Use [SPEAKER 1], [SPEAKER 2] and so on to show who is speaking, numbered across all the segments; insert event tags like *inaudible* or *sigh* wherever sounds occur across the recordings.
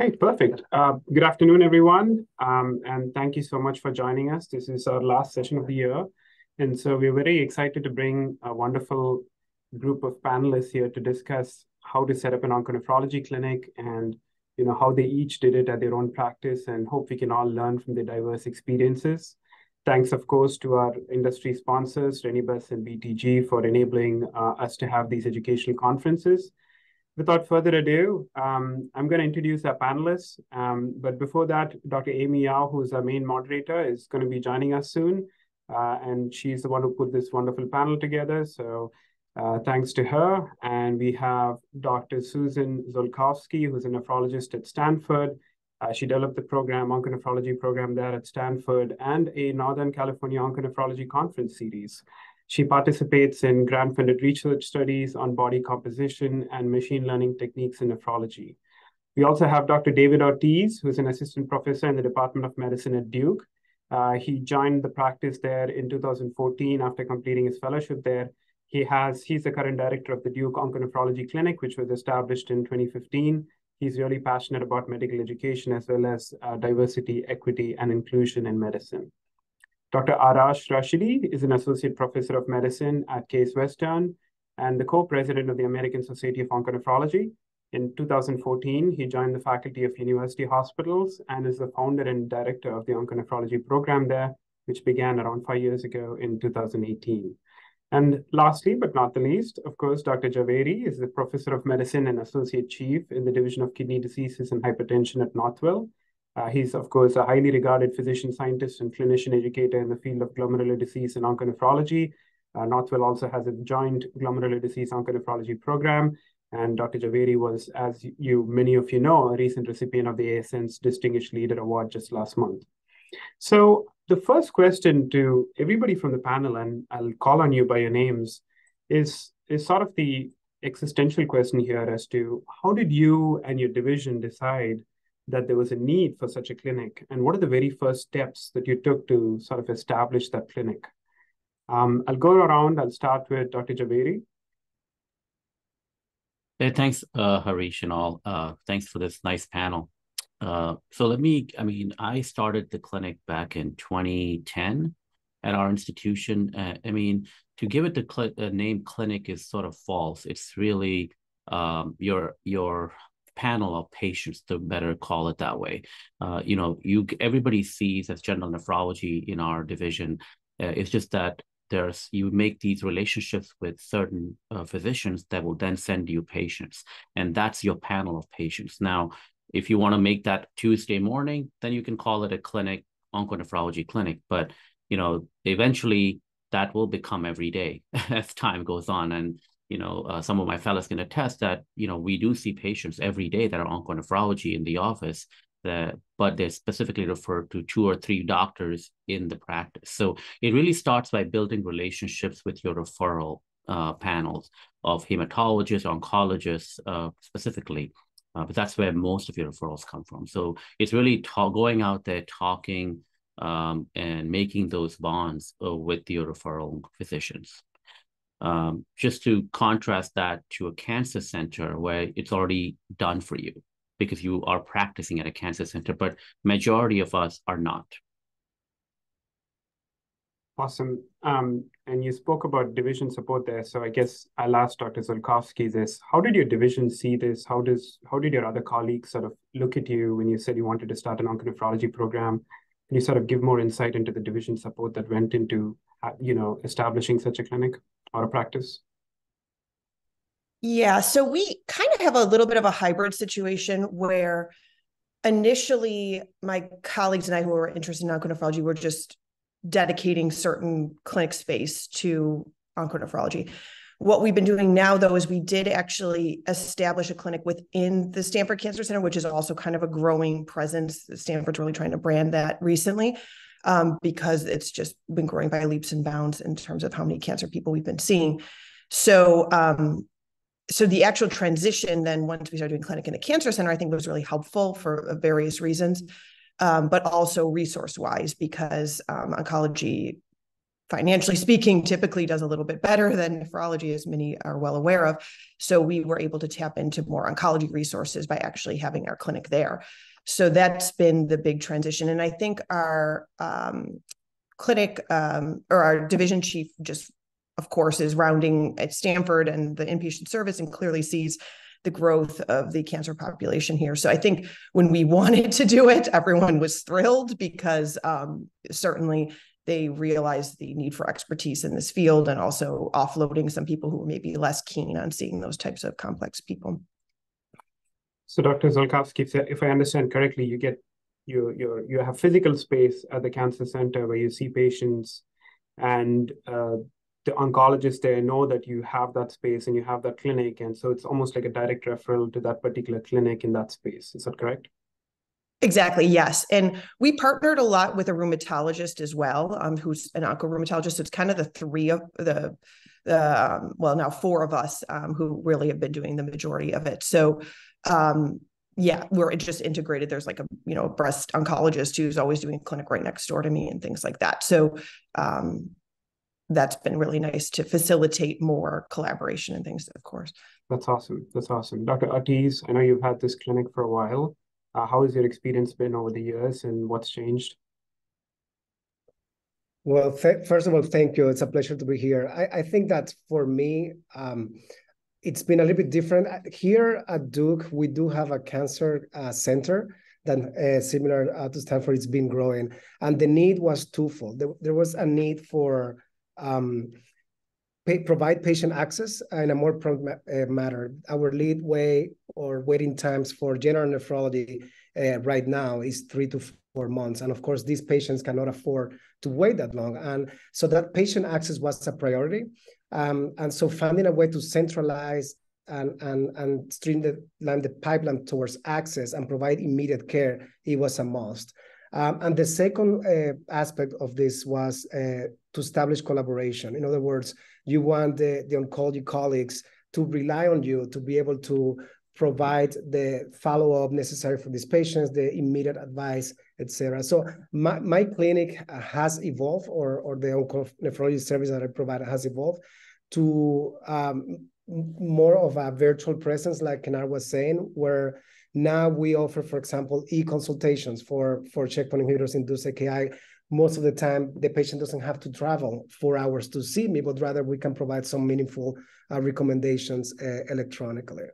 [SPEAKER 1] Hey, perfect. Uh, good afternoon, everyone, um, and thank you so much for joining us. This is our last session of the year, and so we're very excited to bring a wonderful group of panelists here to discuss how to set up an onconephrology clinic and you know how they each did it at their own practice, and hope we can all learn from their diverse experiences. Thanks, of course, to our industry sponsors, Renibus and BTG, for enabling uh, us to have these educational conferences without further ado, um, I'm going to introduce our panelists. Um, but before that, Dr. Amy Yao, who's our main moderator, is going to be joining us soon. Uh, and she's the one who put this wonderful panel together. So uh, thanks to her. And we have Dr. Susan Ziolkowski, who's a nephrologist at Stanford. Uh, she developed the program, onconephrology program there at Stanford, and a Northern California Onconephrology Conference series. She participates in grant-funded research studies on body composition and machine learning techniques in nephrology. We also have Dr. David Ortiz, who's an assistant professor in the Department of Medicine at Duke. Uh, he joined the practice there in 2014 after completing his fellowship there. He has, he's the current director of the Duke Onconephrology Clinic, which was established in 2015. He's really passionate about medical education as well as uh, diversity, equity, and inclusion in medicine. Dr. Arash Rashidi is an associate professor of medicine at Case Western and the co-president of the American Society of Onconephrology. In 2014, he joined the faculty of University Hospitals and is the founder and director of the onconephrology program there, which began around five years ago in 2018. And lastly, but not the least, of course, Dr. Jhaveri is the professor of medicine and associate chief in the Division of Kidney Diseases and Hypertension at Northwell uh, he's, of course, a highly regarded physician scientist and clinician educator in the field of glomerular disease and onconephrology. Uh, Northwell also has a joint glomerular disease onconephrology program. And Dr. Jhaveri was, as you many of you know, a recent recipient of the ASN's Distinguished Leader Award just last month. So the first question to everybody from the panel, and I'll call on you by your names, is, is sort of the existential question here as to how did you and your division decide that there was a need for such a clinic? And what are the very first steps that you took to sort of establish that clinic? Um, I'll go around. I'll start with Dr. Jhaveri.
[SPEAKER 2] Hey, thanks, uh, Harish and all. Uh, thanks for this nice panel. Uh, so let me, I mean, I started the clinic back in 2010 at our institution. Uh, I mean, to give it the cl- name clinic is sort of false. It's really um, your your panel of patients to better call it that way. Uh, you know, you everybody sees as general nephrology in our division. Uh, it's just that there's you make these relationships with certain uh, physicians that will then send you patients, and that's your panel of patients. Now, if you want to make that Tuesday morning, then you can call it a clinic, onconephrology clinic. But you know, eventually that will become every day *laughs* as time goes on, and you know, uh, some of my fellows can attest that, you know, we do see patients every day that are onconephrology in the office, that, but they're specifically referred to two or three doctors in the practice. So it really starts by building relationships with your referral uh, panels of hematologists, oncologists uh, specifically. Uh, but that's where most of your referrals come from. So it's really ta- going out there, talking, um, and making those bonds uh, with your referral physicians. Um, just to contrast that to a cancer center where it's already done for you because you are practicing at a cancer center, but majority of us are not.
[SPEAKER 1] Awesome. Um, and you spoke about division support there. So I guess I'll ask Dr. Ziolkowski this. How did your division see this? How does how did your other colleagues sort of look at you when you said you wanted to start an onconephrology program? Can you sort of give more insight into the division support that went into uh, you know establishing such a clinic? Out of practice?
[SPEAKER 3] Yeah, so we kind of have a little bit of a hybrid situation where initially my colleagues and I who were interested in onconephrology were just dedicating certain clinic space to onconephrology. What we've been doing now, though, is we did actually establish a clinic within the Stanford Cancer Center, which is also kind of a growing presence. Stanford's really trying to brand that recently um, because it's just been growing by leaps and bounds in terms of how many cancer people we've been seeing. So, um, so the actual transition then once we started doing clinic in the cancer center, I think was really helpful for various reasons, um, but also resource wise because um, oncology financially speaking, typically does a little bit better than nephrology, as many are well aware of. So we were able to tap into more oncology resources by actually having our clinic there. So that's been the big transition. And I think our um, clinic um, or our division chief just, of course, is rounding at Stanford and the inpatient service and clearly sees the growth of the cancer population here. So I think when we *laughs* wanted to do it, everyone was thrilled because um, certainly they realized the need for expertise in this field and also offloading some people who were maybe less keen on seeing those types of complex people.
[SPEAKER 1] So, Dr. Ziolkowski, if I understand correctly, you get you you you have physical space at the cancer center where you see patients, and uh, the oncologists there know that you have that space and you have that clinic, and so it's almost like a direct referral to that particular clinic in that space. Is that correct?
[SPEAKER 3] Exactly, yes. And we partnered a lot with a rheumatologist as well, um, who's an oncorheumatologist. So it's kind of the three of the, the um, well, now four of us um, who really have been doing the majority of it. So, um, yeah, we're just integrated. There's like a, you know, a breast oncologist who's always doing a clinic right next door to me and things like that. So, um, that's been really nice to facilitate more collaboration and things, of course.
[SPEAKER 1] That's awesome. That's awesome. Dr. Ortiz, I know you've had this clinic for a while. Uh, how has your experience been over the years and what's changed?
[SPEAKER 4] Well, first of all, thank you. It's a pleasure to be here. I, I think that for me, um, it's been a little bit different. Here at Duke, we do have a cancer uh, center that uh, similar uh, to Stanford, it's been growing. And the need was twofold. There, there was a need for um, pay, provide patient access in a more prompt ma uh, matter. Our lead way or waiting times for general nephrology uh, right now is three to four months. And of course, these patients cannot afford to wait that long. And so that patient access was a priority. Um, and so finding a way to centralize and, and, and streamline the pipeline towards access and provide immediate care, it was a must. Um, and the second uh, aspect of this was uh, to establish collaboration. In other words, you want the, the oncology colleagues to rely on you to be able to provide the follow-up necessary for these patients, the immediate advice, etc. So my, my clinic has evolved, or, or the nephrology service that I provide has evolved to um, more of a virtual presence, like Kenar was saying, where now we offer, for example, e-consultations for, for checkpoint inhibitors induced AKI most of the time the patient doesn't have to travel four hours to see me, but rather we can provide some meaningful uh, recommendations uh, electronically.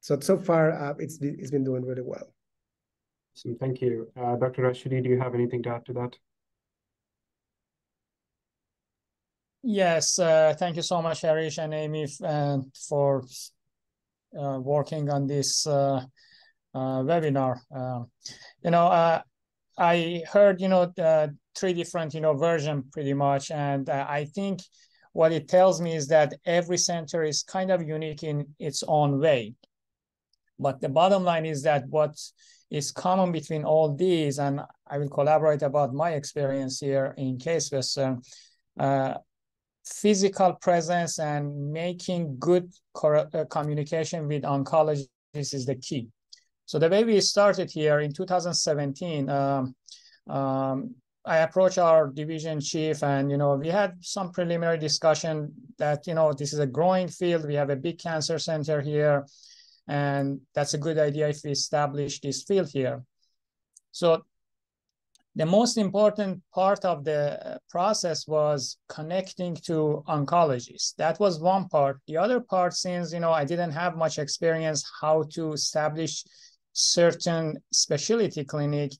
[SPEAKER 4] So so far, uh, it's it's been doing really well.
[SPEAKER 1] So thank you, uh, Dr. Rashidi. Do you have anything to add to that?
[SPEAKER 5] Yes, uh, thank you so much, Harish and Amy, uh, for working on this webinar. Um, you know, I heard, you know, the three different, you know, version pretty much. And uh, I think what it tells me is that every center is kind of unique in its own way. But the bottom line is that what is common between all these, and I will collaborate about my experience here in Case Western, uh, physical presence and making good uh, communication with oncologists is the key. So the way we started here in 2017, um, um, I approached our division chief and, you know, we had some preliminary discussion that, you know, this is a growing field. We have a big cancer center here, and that's a good idea if we establish this field here. So the most important part of the process was connecting to oncologists. That was one part. The other part, since, you know, I didn't have much experience how to establish certain specialty clinic,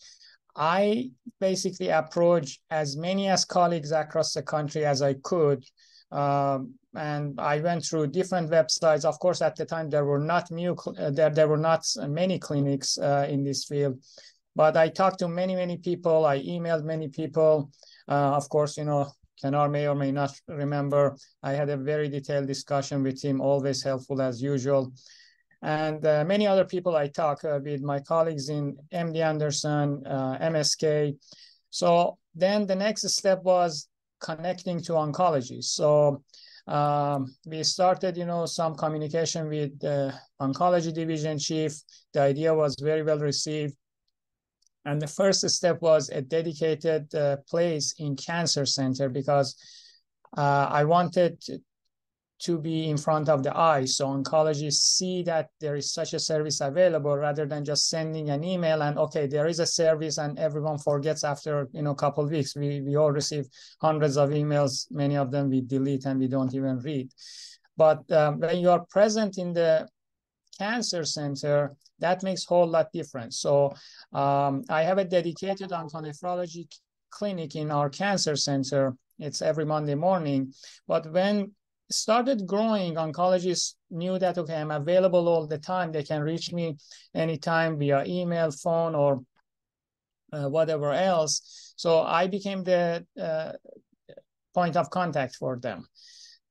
[SPEAKER 5] I basically approached as many as colleagues across the country as I could. Um, and I went through different websites. Of course, at the time there were not new uh, there there were not many clinics uh, in this field, but I talked to many many people. I emailed many people. Uh, of course, you know Kenar may or may not remember. I had a very detailed discussion with him, always helpful as usual and uh, many other people I talk uh, with my colleagues in MD Anderson, uh, MSK. So then the next step was connecting to oncology. So um, we started, you know, some communication with the oncology division chief. The idea was very well received. And the first step was a dedicated uh, place in cancer center because uh, I wanted to be in front of the eye. So oncologists see that there is such a service available rather than just sending an email and okay, there is a service and everyone forgets after you know a couple of weeks. We we all receive hundreds of emails, many of them we delete and we don't even read. But um, when you are present in the cancer center, that makes whole lot difference. So um, I have a dedicated onconephrology clinic in our cancer center. It's every Monday morning. But when started growing, oncologists knew that, okay, I'm available all the time. They can reach me anytime via email, phone, or uh, whatever else. So I became the uh, point of contact for them.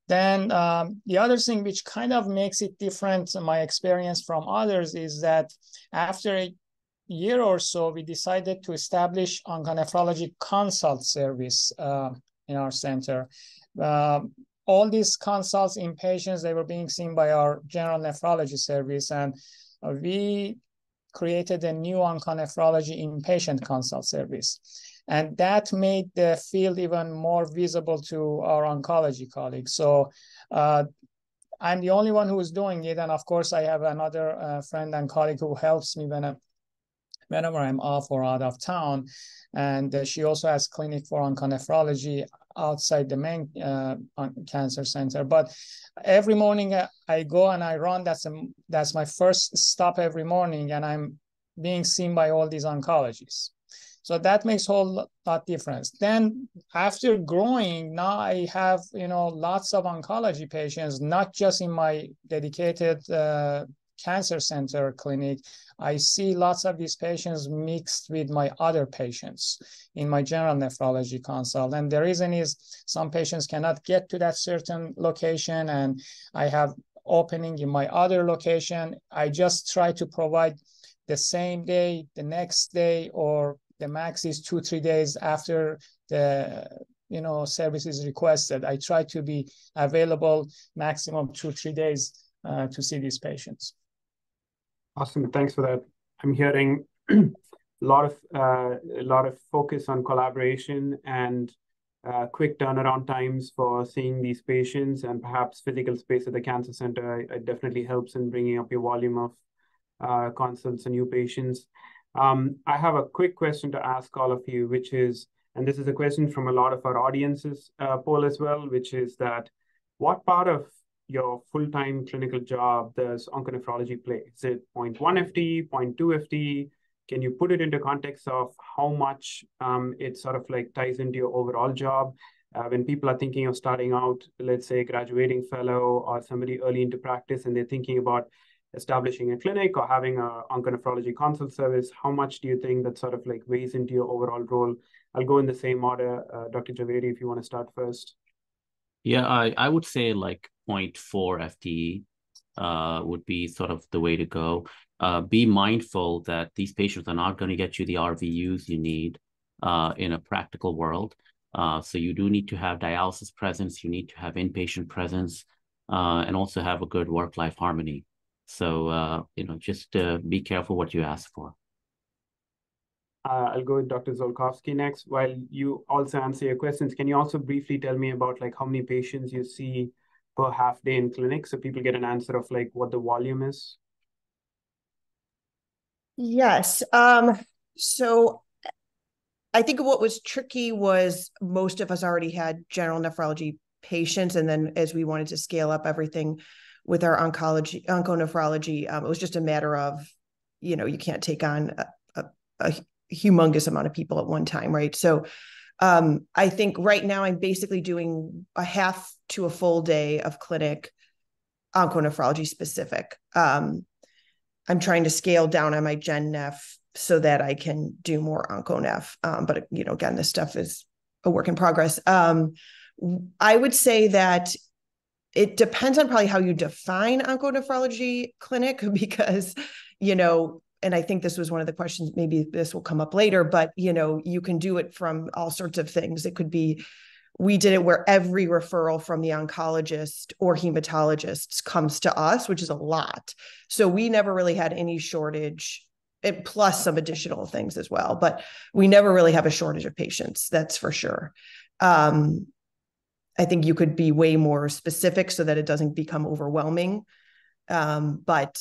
[SPEAKER 5] Then um, the other thing which kind of makes it different, my experience from others, is that after a year or so, we decided to establish onconephrology consult service uh, in our center. Uh, all these consults in patients, they were being seen by our general nephrology service. And uh, we created a new onconephrology inpatient consult service. And that made the field even more visible to our oncology colleagues. So uh, I'm the only one who is doing it. And of course, I have another uh, friend and colleague who helps me when I, whenever I'm off or out of town. And uh, she also has clinic for onconephrology outside the main uh, cancer center. But every morning uh, I go and I run. That's a, that's my first stop every morning, and I'm being seen by all these oncologists. So that makes a whole lot difference. Then after growing, now I have you know lots of oncology patients, not just in my dedicated uh, cancer center clinic, I see lots of these patients mixed with my other patients in my general nephrology consult. And the reason is some patients cannot get to that certain location and I have opening in my other location. I just try to provide the same day, the next day, or the max is two, three days after the you know service is requested. I try to be available maximum two, three days uh, to see these patients.
[SPEAKER 1] Awesome. Thanks for that. I'm hearing a *clears throat* lot of uh, a lot of focus on collaboration and uh, quick turnaround times for seeing these patients and perhaps physical space at the cancer center. It definitely helps in bringing up your volume of uh, consults and new patients. Um, I have a quick question to ask all of you, which is, and this is a question from a lot of our audiences uh, poll as well, which is that what part of your full-time clinical job does onconephrology play? Is it 0.1 FT, 0.2 FT? Can you put it into context of how much um, it sort of like ties into your overall job? Uh, when people are thinking of starting out, let's say graduating fellow or somebody early into practice, and they're thinking about establishing a clinic or having a onconephrology consult service, how much do you think that sort of like weighs into your overall role? I'll go in the same order. Uh, Dr. Jhaveri, if you want to start first.
[SPEAKER 2] Yeah, I, I would say like 0.4 FTE uh, would be sort of the way to go. Uh, be mindful that these patients are not going to get you the RVUs you need uh, in a practical world. Uh, so you do need to have dialysis presence, you need to have inpatient presence, uh, and also have a good work-life harmony. So, uh, you know, just be careful what you ask for.
[SPEAKER 1] Uh, I'll go with Dr. Ziolkowski next. While you also answer your questions, can you also briefly tell me about like how many patients you see per half day in clinic so people get an answer of like what the volume is?
[SPEAKER 3] Yes. Um, so I think what was tricky was most of us already had general nephrology patients. And then as we wanted to scale up everything with our oncology, onconephrology, um, it was just a matter of, you know, you can't take on a, a, a humongous amount of people at one time, right? So um, I think right now I'm basically doing a half to a full day of clinic onconephrology specific. Um, I'm trying to scale down on my Gen Neph so that I can do more OncoNeph. Um, but you know, again, this stuff is a work in progress. Um, I would say that it depends on probably how you define onconephrology clinic *laughs* because you know and I think this was one of the questions, maybe this will come up later, but you know, you can do it from all sorts of things. It could be we did it where every referral from the oncologist or hematologists comes to us, which is a lot. So we never really had any shortage it, plus some additional things as well. But we never really have a shortage of patients, that's for sure. Um, I think you could be way more specific so that it doesn't become overwhelming. Um, but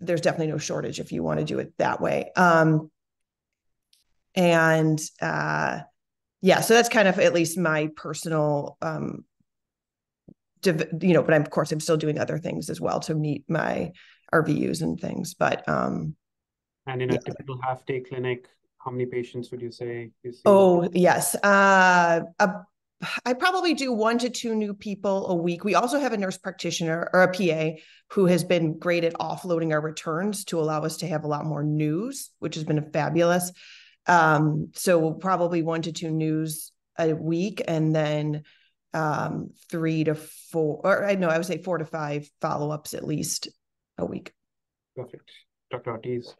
[SPEAKER 3] there's definitely no shortage if you want to do it that way. Um, and uh, yeah, so that's kind of at least my personal, um, div- you know. But I'm, of course, I'm still doing other things as well to meet my RVUs and things. But um,
[SPEAKER 1] and in a yeah. typical half day clinic, how many patients would you say you see?
[SPEAKER 3] Oh yes, uh, a *sighs* I probably do one to two new people a week. We also have a nurse practitioner or a PA who has been great at offloading our returns to allow us to have a lot more news, which has been fabulous. Um, so probably one to two news a week, and then um, three to four, or I know I would say four to five follow ups at least a week.
[SPEAKER 1] Perfect, Dr. Ortiz.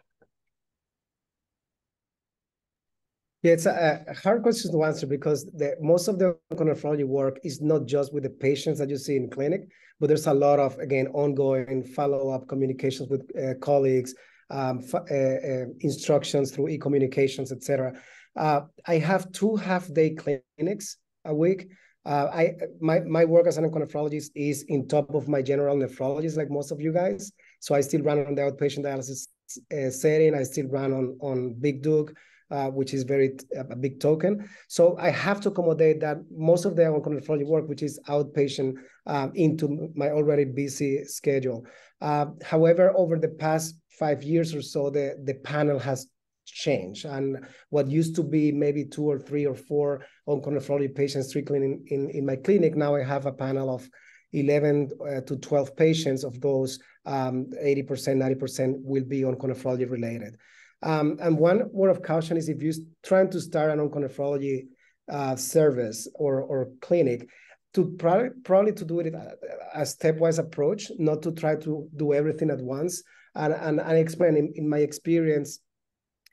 [SPEAKER 4] Yeah, it's a, a, hard question to answer because the, most of the nephrology work is not just with the patients that you see in clinic, but there's a lot of, again, ongoing follow-up communications with uh, colleagues, um, uh, uh, instructions through e-communications, etc. Uh, I have two half-day clinics a week. Uh, I my my work as an onconephrologist is in top of my general nephrologist, like most of you guys. So I still run on the outpatient dialysis uh, setting. I still run on on Big Duke uh, which is very a big token. So I have to accommodate that most of the oncology work, which is outpatient, uh, into my already busy schedule. Uh, however, over the past five years or so, the the panel has changed, and what used to be maybe two or three or four oncology patients strictly in, in, in my clinic, now I have a panel of 11 uh, to 12 patients of those um, 80%, 90% will be onconephrology related. Um, and one word of caution is if you're trying to start an onconephrology uh, service or, or clinic, to probably, probably to do it a, stepwise approach, not to try to do everything at once. And, and I explain in, in my experience,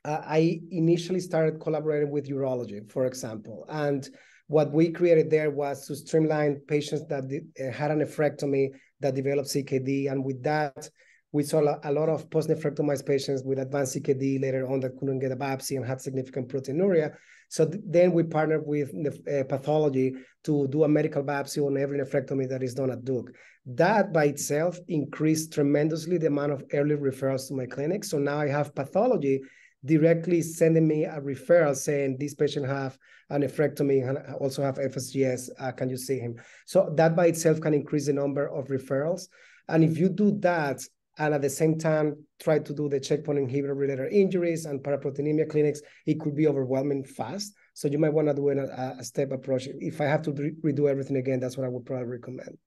[SPEAKER 4] uh, I initially started collaborating with urology, for example. And what we created there was to streamline patients that did, uh, had an nephrectomy that developed CKD. And with that, we saw a lot of post-nephrectomized patients with advanced CKD later on that couldn't get a biopsy and had significant proteinuria. So th then we partnered with uh, pathology to do a medical biopsy on every nephrectomy that is done at Duke. That by itself increased tremendously the amount of early referrals to my clinic. So now I have pathology directly sending me a referral saying this patient have a nephrectomy and also have FSGS. Uh, can you see him? So that by itself can increase the number of referrals. And if you do that and at the same time try to do the checkpoint inhibitor related injuries and paraproteinemia clinics, it could be overwhelming fast. So you might want to do a, a step approach. If I have to re redo everything again, that's what I would probably recommend.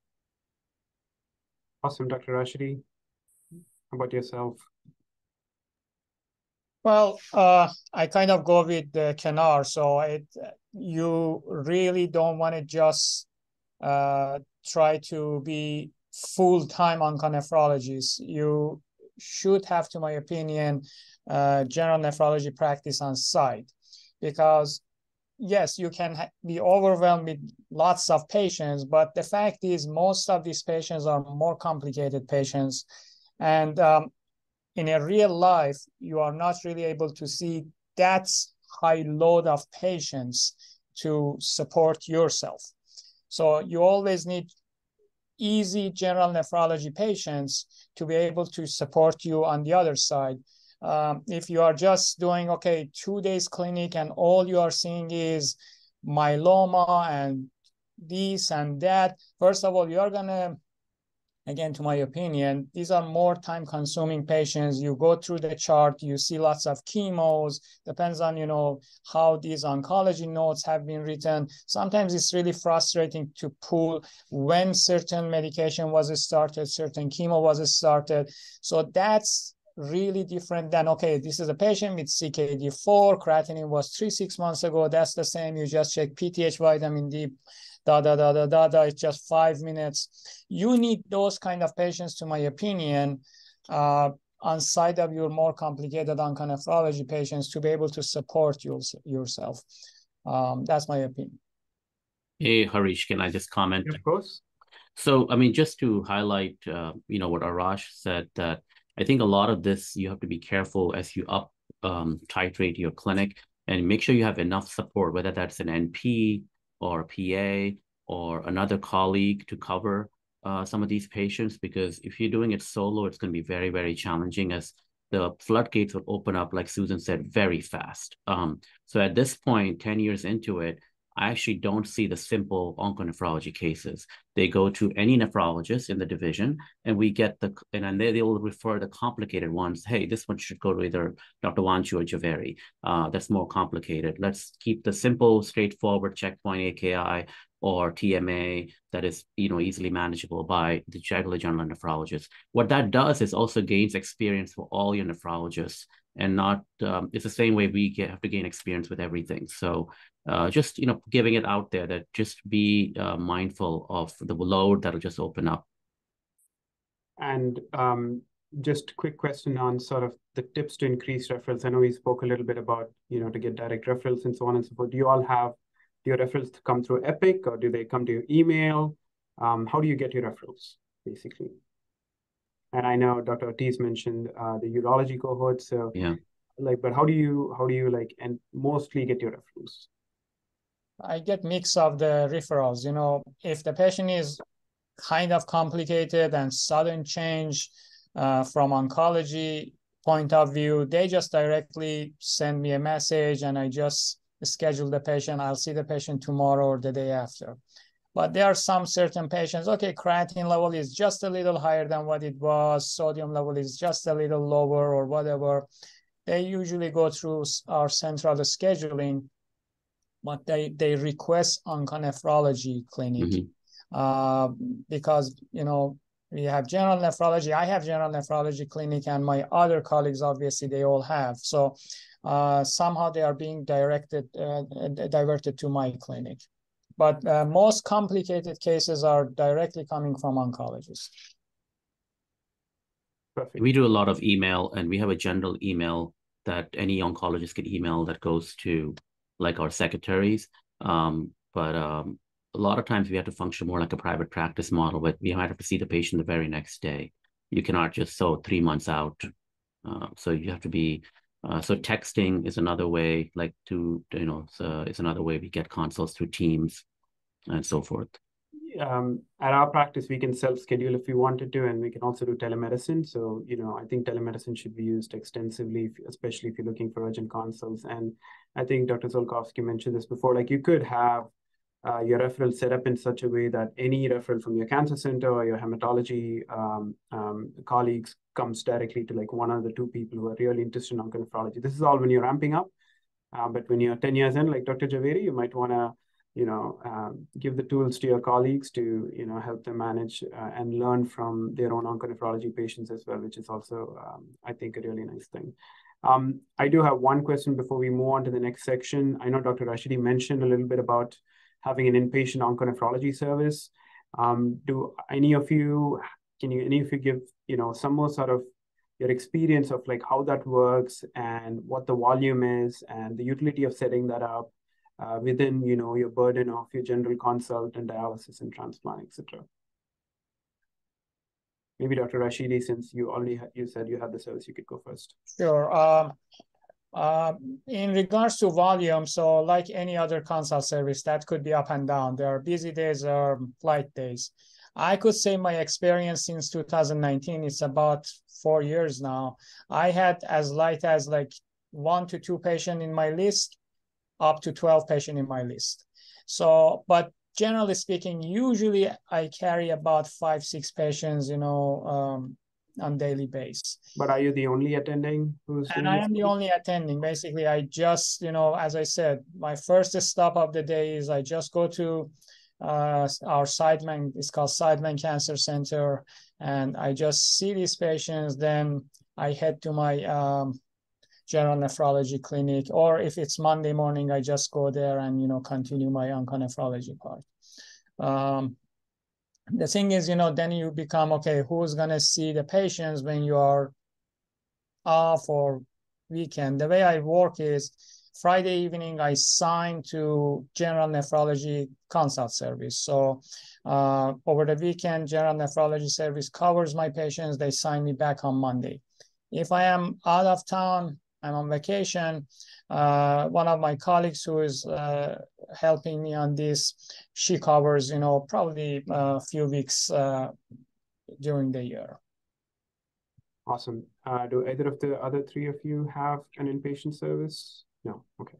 [SPEAKER 1] Awesome, Dr. Rashidi. How about yourself?
[SPEAKER 5] Well, uh, I kind of go with the Kenar. So it, you really don't want to just uh, try to be full-time onconephrologist. You should have, to my opinion, uh, general nephrology practice on site because yes, you can be overwhelmed with lots of patients, but the fact is most of these patients are more complicated patients. And um, in a real life, you are not really able to see that high load of patients to support yourself. So you always need easy general nephrology patients to be able to support you on the other side. Um, if you are just doing, okay, two days clinic and all you are seeing is myeloma and this and that, first of all, you're going to again, to my opinion, these are more time consuming patients. You go through the chart, you see lots of chemos, depends on, you know, how these oncology notes have been written. Sometimes it's really frustrating to pull when certain medication was started, certain chemo was started. So that's really different than okay this is a patient with ckd4 creatinine was three six months ago that's the same you just check pth vitamin d da da da da da da. It's just five minutes. You need those kind of patients, to my opinion, uh, on side of your more complicated onconephrology patients to be able to support you, yourself. Um, that's my opinion.
[SPEAKER 2] Hey, Harish, can I just comment?
[SPEAKER 1] Of course.
[SPEAKER 2] So, I mean, just to highlight, uh, you know, what Arash said, that I think a lot of this you have to be careful as you up um, titrate your clinic and make sure you have enough support, whether that's an NP or a PA or another colleague to cover uh, some of these patients. Because if you're doing it solo, it's going to be very, very challenging as the floodgates will open up, like Susan said, very fast. Um, so at this point, 10 years into it, I actually don't see the simple onconephrology cases. They go to any nephrologist in the division, and we get the and then they, they will refer the complicated ones. Hey, this one should go to either Dr. Wanchoo or Jhaveri. Uh, that's more complicated. Let's keep the simple, straightforward checkpoint AKI or TMA that is you know easily manageable by the regular general nephrologist. What that does is also gains experience for all your nephrologists and not um, it's the same way we get, have to gain experience with everything so uh, just you know giving it out there that just be uh, mindful of the load that'll just open up
[SPEAKER 1] and um, just quick question on sort of the tips to increase referrals i know we spoke a little bit about you know to get direct referrals and so on and so forth do you all have your referrals come through epic or do they come to your email um, how do you get your referrals basically and I know Dr. Ortiz mentioned uh, the urology cohort. So
[SPEAKER 2] yeah,
[SPEAKER 1] like, but how do you how do you like and mostly get your referrals?
[SPEAKER 5] I get mix of the referrals. You know, if the patient is kind of complicated and sudden change uh, from oncology point of view, they just directly send me a message and I just schedule the patient. I'll see the patient tomorrow or the day after. But there are some certain patients, okay, creatinine level is just a little higher than what it was, sodium level is just a little lower or whatever. They usually go through our central scheduling, but they, they request onconephrology clinic mm-hmm. uh, because, you know, we have general nephrology. I have general nephrology clinic and my other colleagues, obviously, they all have. So uh, somehow they are being directed, uh, diverted to my clinic but uh, most complicated cases are directly coming from oncologists.
[SPEAKER 2] Perfect. We do a lot of email, and we have a general email that any oncologist can email that goes to like our secretaries. Um, but um, a lot of times we have to function more like a private practice model, but we might have to see the patient the very next day. You cannot just so three months out. Uh, so you have to be uh, so texting is another way, like to you know, so it's another way we get consults through Teams and so forth.
[SPEAKER 1] Um, at our practice, we can self-schedule if we wanted to, and we can also do telemedicine. So, you know, I think telemedicine should be used extensively, especially if you're looking for urgent consults. And I think Dr. Ziolkowski mentioned this before. Like, you could have uh, your referral set up in such a way that any referral from your cancer center or your hematology um, um, colleagues comes directly to like one of the two people who are really interested in onconephrology. This is all when you're ramping up. Uh, but when you're 10 years in, like Dr. Jhaveri, you might want to you know, um, give the tools to your colleagues to, you know, help them manage uh, and learn from their own onconephrology patients as well, which is also, um, I think, a really nice thing. Um, I do have one question before we move on to the next section. I know Dr. Rashidi mentioned a little bit about having an inpatient onconephrology service. Um, do any of you, can you, any of you give, you know, some more sort of your experience of like how that works and what the volume is and the utility of setting that up uh, within you know your burden of your general consult and dialysis and transplant, etc. Maybe Dr. Rashidi, since you already you said you had the service, you could go first.
[SPEAKER 5] Sure. Um, uh, in regards to volume, so like any other consult service, that could be up and down. There are busy days or light days. I could say my experience since 2019, it's about four years now. I had as light as like one to two patient in my list up to 12 patients in my list. So, but generally speaking, usually I carry about five, six patients, you know, um, on daily basis.
[SPEAKER 1] But are you the only attending who's
[SPEAKER 5] and I am the only attending. Basically, I just, you know, as I said, my first stop of the day is I just go to uh, our Seidman, it's called Seidman Cancer Center, and I just see these patients. Then I head to my um, general nephrology clinic, or if it's Monday morning, I just go there and you know continue my onconephrology part. Um, the thing is, you know, then you become okay. Who's gonna see the patients when you are off or weekend? The way I work is Friday evening, I sign to general nephrology consult service. So uh, over the weekend, general nephrology service covers my patients. They sign me back on Monday. If I am out of town, I'm on vacation, uh, one of my colleagues who is uh, helping me on this, she covers, you know, probably a few weeks uh, during the year.
[SPEAKER 1] Awesome. Uh, do either of the other three of you have an inpatient service? No. Okay.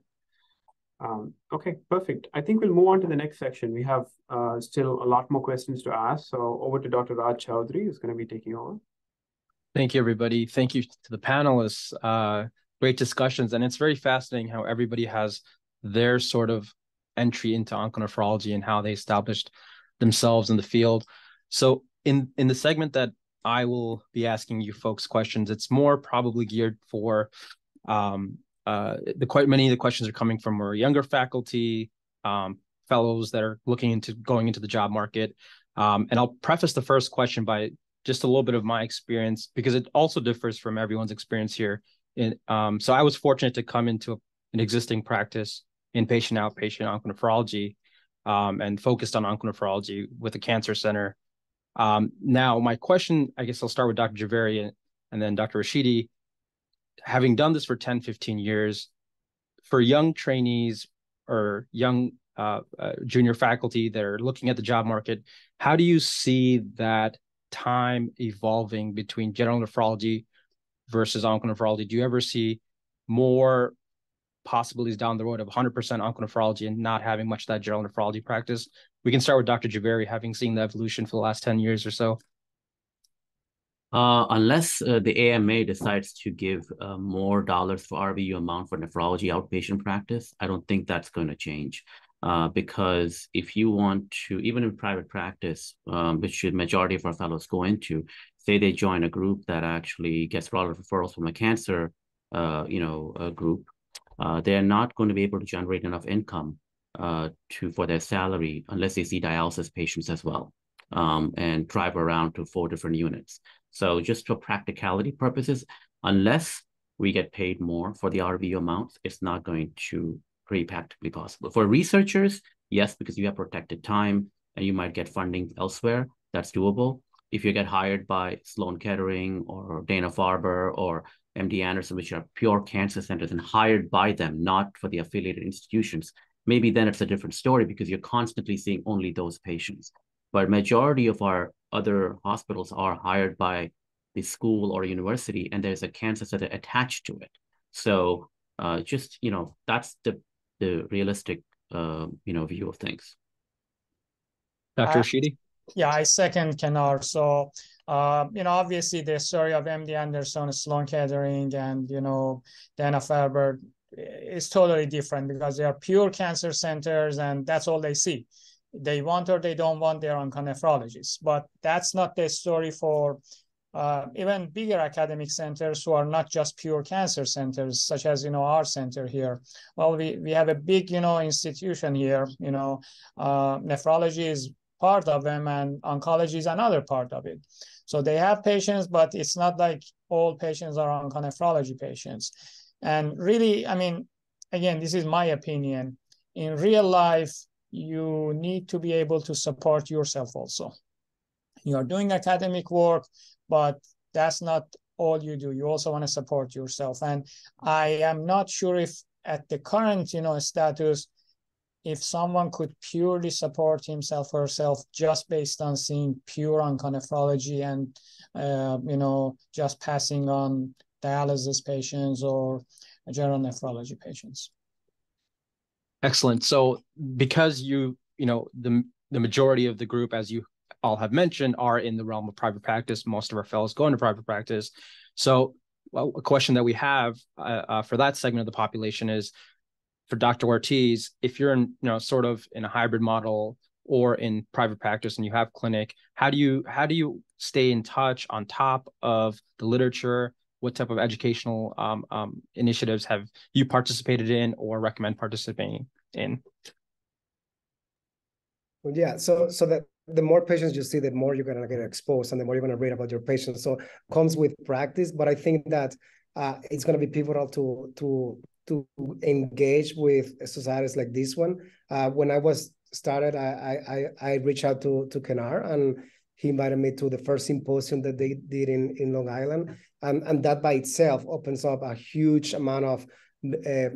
[SPEAKER 1] Um, okay, perfect. I think we'll move on to the next section. We have uh, still a lot more questions to ask. So over to Dr. Raj Chowdhury, who's going to be taking over.
[SPEAKER 6] Thank you, everybody. Thank you to the panelists. Uh, great discussions. And it's very fascinating how everybody has their sort of entry into onconephrology and how they established themselves in the field. So in in the segment that I will be asking you folks questions, it's more probably geared for um, uh, the quite many of the questions are coming from our younger faculty, um, fellows that are looking into going into the job market. Um, and I'll preface the first question by just a little bit of my experience because it also differs from everyone's experience here. In, um, so I was fortunate to come into an existing practice inpatient outpatient onconephrology um, and focused on onconephrology with a cancer center. Um, now, my question, I guess I'll start with Dr. Jhaveri and, and then Dr. Rashidi having done this for 10, 15 years, for young trainees or young uh, uh, junior faculty that are looking at the job market, how do you see that time evolving between general nephrology versus onconephrology? Do you ever see more possibilities down the road of 100% onconephrology and not having much that general nephrology practice? We can start with Dr. Jhaveri, having seen the evolution for the last 10 years or so.
[SPEAKER 2] Uh, unless uh, the AMA decides to give uh, more dollars for RVU amount for nephrology outpatient practice, I don't think that's going to change. Uh, because if you want to, even in private practice, um, which the majority of our fellows go into, say they join a group that actually gets a lot of referrals from a cancer, uh, you know, group, uh, they're not going to be able to generate enough income to for their salary unless they see dialysis patients as well um, and drive around to four different units. So just for practicality purposes, unless we get paid more for the RVU amounts, it's not going to be practically possible. For researchers, yes, because you have protected time and you might get funding elsewhere, that's doable. If you get hired by Sloan Kettering or Dana-Farber or MD Anderson, which are pure cancer centers and hired by them, not for the affiliated institutions, maybe then it's a different story because you're constantly seeing only those patients. But majority of our other hospitals are hired by the school or university and there's a cancer center attached to it. So uh, just you know that's the the realistic uh, you know view of things.
[SPEAKER 6] Dr uh, Rashidi?
[SPEAKER 5] Yeah i second Kenar so uh, you know obviously the story of md anderson sloan kettering and you know Dana-Farber is totally different because they are pure cancer centers and that's all they see they want or they don't want their onconephrologists. But that's not the story for uh, even bigger academic centers who are not just pure cancer centers, such as you know our center here. Well, we we have a big you know institution here. You know, uh, nephrology is part of them, and oncology is another part of it. So they have patients, but it's not like all patients are onconephrology patients. And really, I mean, again, this is my opinion. In real life, you need to be able to support yourself also. You are doing academic work, but that's not all you do. You also want to support yourself. And I am not sure if at the current, you know, status, if someone could purely support himself or herself just based on seeing pure onconephrology and, uh, you know, just passing on dialysis patients or general nephrology patients.
[SPEAKER 6] Excellent. So because you, you know, the the majority of the group, as you all have mentioned, are in the realm of private practice. Most of our fellows go into private practice. So well, a question that we have uh, uh, for that segment of the population is for Dr. Ortiz, if you're in, you know, sort of in a hybrid model or in private practice and you have clinic, how do you how do you stay in touch on top of the literature? What type of educational um, um, initiatives have you participated in or recommend participating in?
[SPEAKER 4] Well, yeah, so so that the more patients you see, the more you're gonna get exposed, and the more you're gonna read about your patients. So comes with practice, but I think that uh, it's gonna be pivotal to to to engage with societies like this one. Uh, when I was started, I I I reached out to to Kenar and he invited me to the first symposium that they did in in Long Island, and and that by itself opens up a huge amount of uh,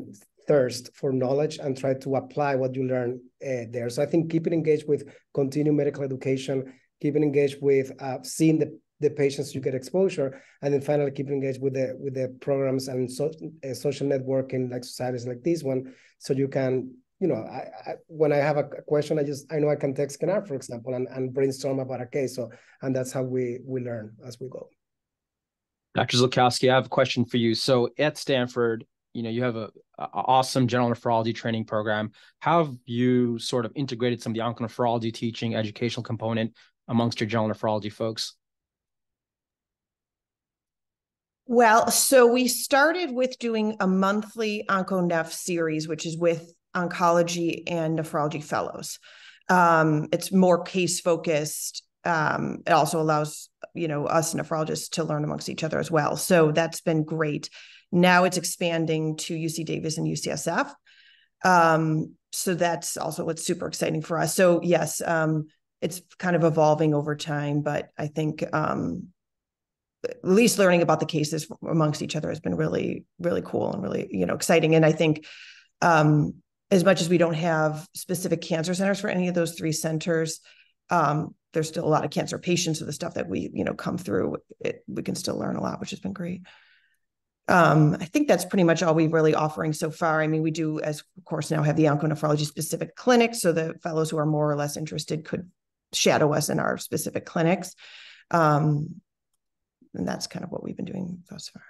[SPEAKER 4] thirst for knowledge and try to apply what you learn uh, there. So I think keeping engaged with continuing medical education, keeping engaged with uh, seeing the the patients you get exposure, and then finally keep engaged with the with the programs and so, uh, social networking like societies like this one, so you can you know I, I, when I have a question, I just I know I can text Kenar for example and, and brainstorm about a case. So and that's how we we learn as we go.
[SPEAKER 6] Dr. Ziolkowski, I have a question for you. So at Stanford, you know, you have a, a, awesome general nephrology training program. How have you sort of integrated some of the onconephrology teaching educational component amongst your general nephrology folks?
[SPEAKER 3] Well, so we started with doing a monthly OncoNeph series, which is with oncology and nephrology fellows. Um, it's more case focused. Um, it also allows you know us nephrologists to learn amongst each other as well. So that's been great. Now it's expanding to UC Davis and UCSF. Um, so that's also what's super exciting for us. So yes, um, it's kind of evolving over time, but I think um, at least learning about the cases amongst each other has been really really cool and really you know exciting. And i think um, as much as we don't have specific cancer centers for any of those three centers um, there's still a lot of cancer patients so the stuff that we you know come through it, we can still learn a lot which has been great. Um, i think that's pretty much all we're really offering so far. I mean we do as of course now have the onconephrology specific clinics so the fellows who are more or less interested could shadow us in our specific clinics. Um, and that's kind of what we've been doing thus far.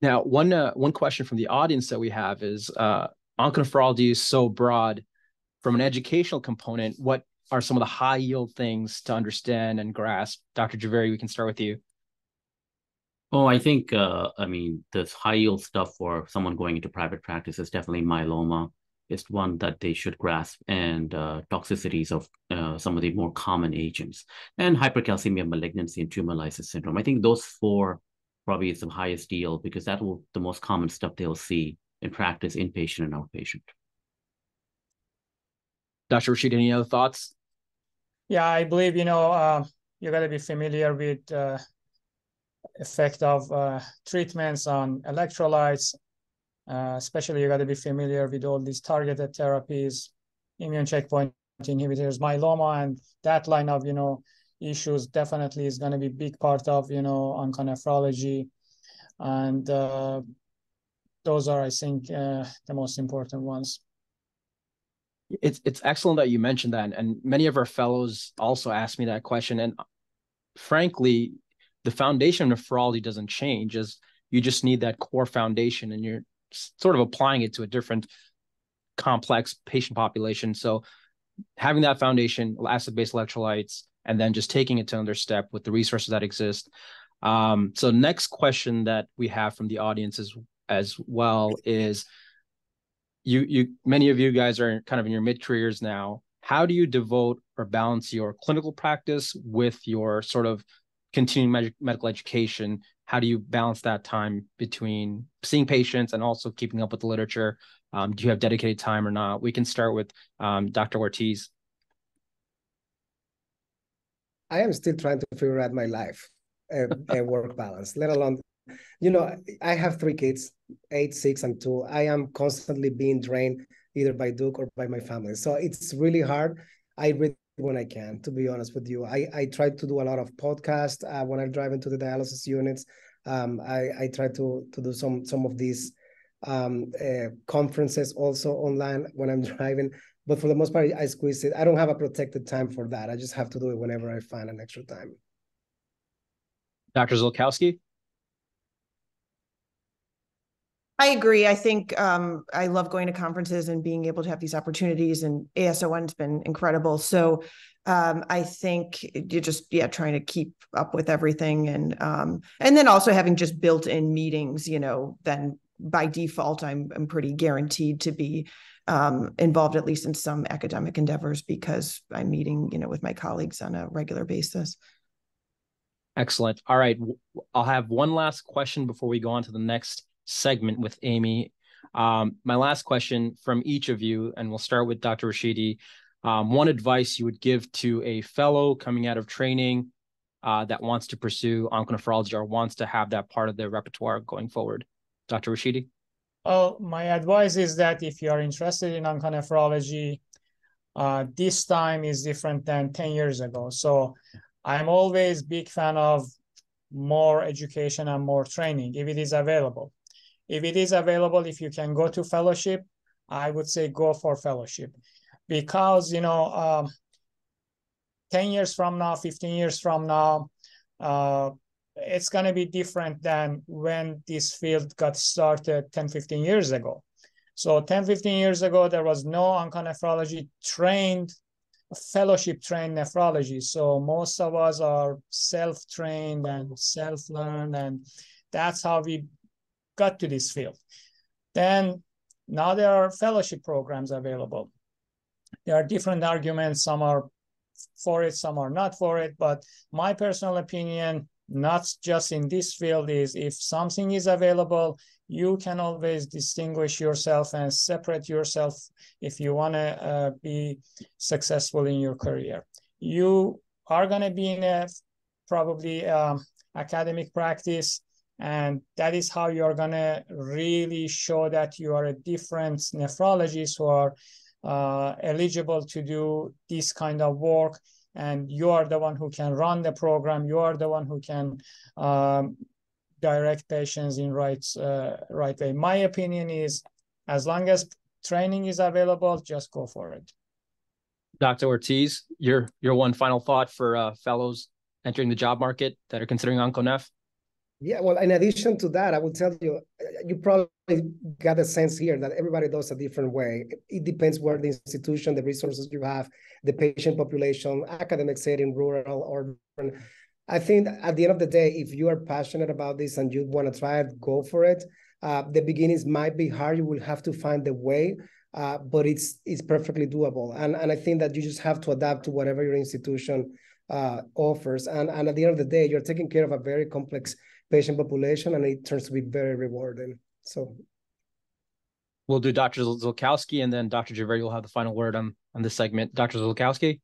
[SPEAKER 6] Now, one uh, one question from the audience that we have is uh, onconephrology is so broad. From an educational component, what are some of the high yield things to understand and grasp? Dr. Jhaveri, we can start with you.
[SPEAKER 2] Oh, I think, uh, I mean, the high yield stuff for someone going into private practice is definitely myeloma, is one that they should grasp and uh, toxicities of uh, some of the more common agents and hypercalcemia malignancy and tumor lysis syndrome. I think those four probably is the highest deal because that will the most common stuff they'll see in practice, inpatient and outpatient.
[SPEAKER 6] Dr. Rashidi, any other thoughts?
[SPEAKER 5] Yeah, I believe, you know, uh, you got to be familiar with uh, effect of uh, treatments on electrolytes uh, especially you got to be familiar with all these targeted therapies, immune checkpoint inhibitors, myeloma, and that line of you know issues definitely is going to be big part of you know onconephrology, and uh, those are I think uh, the most important ones.
[SPEAKER 6] It's it's excellent that you mentioned that, and many of our fellows also asked me that question. And frankly, the foundation of nephrology doesn't change as you just need that core foundation and you're sort of applying it to a different complex patient population. So having that foundation, acid-base electrolytes, and then just taking it to another step with the resources that exist. Um, so next question that we have from the audience as well is you you many of you guys are kind of in your mid careers now. How do you devote or balance your clinical practice with your sort of continuing med- medical education how do you balance that time between seeing patients and also keeping up with the literature? Um, do you have dedicated time or not? We can start with um, dr ortiz.
[SPEAKER 4] I am still trying to figure out my life *laughs* and work balance let alone you know i have three kids eight six and two. I am constantly being drained either by duke or by my family. So it's really hard. I read when I can, to be honest with you. I, I try to do a lot of podcasts uh, when I drive into the dialysis units. Um, I, I try to to do some some of these um, uh, conferences also online when I'm *laughs* driving. But for the most part, I squeeze it. I don't have a protected time for that. I just have to do it whenever I find an extra time.
[SPEAKER 6] Dr. Ziolkowski?
[SPEAKER 3] I agree. I think um, I love going to conferences and being able to have these opportunities, and ASON's been incredible. So um, I think you're just yeah trying to keep up with everything, and um, and then also having just built-in meetings. You know, then by default, I'm I'm pretty guaranteed to be um, involved at least in some academic endeavors because I'm meeting you know with my colleagues on a regular basis.
[SPEAKER 6] Excellent. All right, I'll have one last question before we go on to the next segment with Amy. Um, my last question from each of you, and we'll start with Dr. Rashidi. Um, one advice you would give to a fellow coming out of training uh, that wants to pursue onconephrology or wants to have that part of their repertoire going forward? Dr. Rashidi?
[SPEAKER 5] Oh, my advice is that if you are interested in onconephrology, uh, this time is different than 10 years ago. So I'm always big fan of more education and more training if it is available. If it is available, if you can go to fellowship, I would say go for fellowship because, you know, um, 10 years from now, 15 years from now, uh, it's going to be different than when this field got started 10, 15 years ago. So 10, 15 years ago, there was no onconephrology trained, fellowship trained nephrology. So most of us are self-trained and self-learned, and that's how we got to this field. Then now there are fellowship programs available. There are different arguments. Some are for it, some are not for it. But my personal opinion, not just in this field, is if something is available, you can always distinguish yourself and separate yourself if you want to uh, be successful in your career. You are going to be in a probably um, academic practice and that is how you're going to really show that you are a different nephrologist who are uh, eligible to do this kind of work. And you are the one who can run the program. You are the one who can um, direct patients in right uh, right way. My opinion is as long as training is available just go for it.
[SPEAKER 6] Dr ortiz your your one final thought for uh, fellows entering the job market that are considering onconef
[SPEAKER 4] yeah, well, in addition to that, I will tell you, you probably got a sense here that everybody does a different way. It depends where the institution, the resources you have, the patient population, academic setting, rural, or I think at the end of the day, if you are passionate about this and you want to try it, go for it. Uh, the beginnings might be hard. You will have to find the way, uh, but it's it's perfectly doable. And and I think that you just have to adapt to whatever your institution uh, offers. And and at the end of the day, you're taking care of a very complex patient population, and it turns to be very rewarding. So
[SPEAKER 6] we'll do Dr. Ziolkowski, and then Dr. Jhaveri will have the final word on on this segment. Dr. Ziolkowski.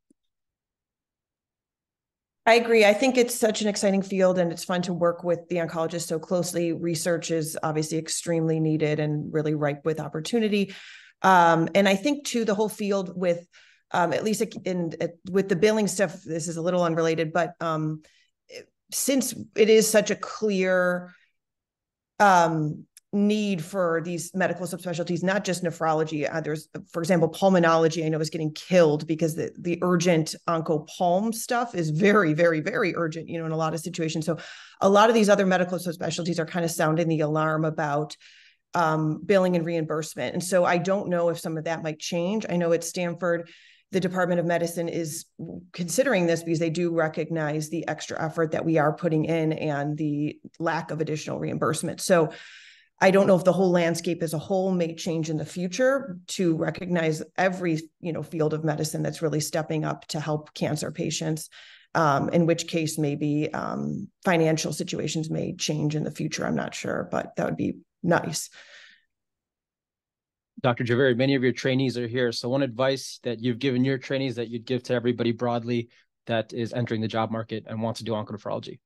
[SPEAKER 3] I agree. I think it's such an exciting field and it's fun to work with the oncologists so closely. Research is obviously extremely needed and really ripe with opportunity. Um, and I think too, the whole field with um, at least in, in, with the billing stuff, this is a little unrelated, but um, since it is such a clear um, need for these medical subspecialties, not just nephrology. Uh, there's, for example, pulmonology. I know is getting killed because the the urgent oncopulm stuff is very, very, very urgent. You know, in a lot of situations. So, a lot of these other medical subspecialties are kind of sounding the alarm about um, billing and reimbursement. And so, I don't know if some of that might change. I know at Stanford the Department of Medicine is considering this because they do recognize the extra effort that we are putting in and the lack of additional reimbursement. So I don't know if the whole landscape as a whole may change in the future to recognize every you know field of medicine that's really stepping up to help cancer patients. Um, in which case, maybe um, financial situations may change in the future. I'm not sure, but that would be nice.
[SPEAKER 6] Dr. Jhaveri, many of your trainees are here. So, one advice that you've given your trainees that you'd give to everybody broadly that is entering the job market and wants to do onconephrology?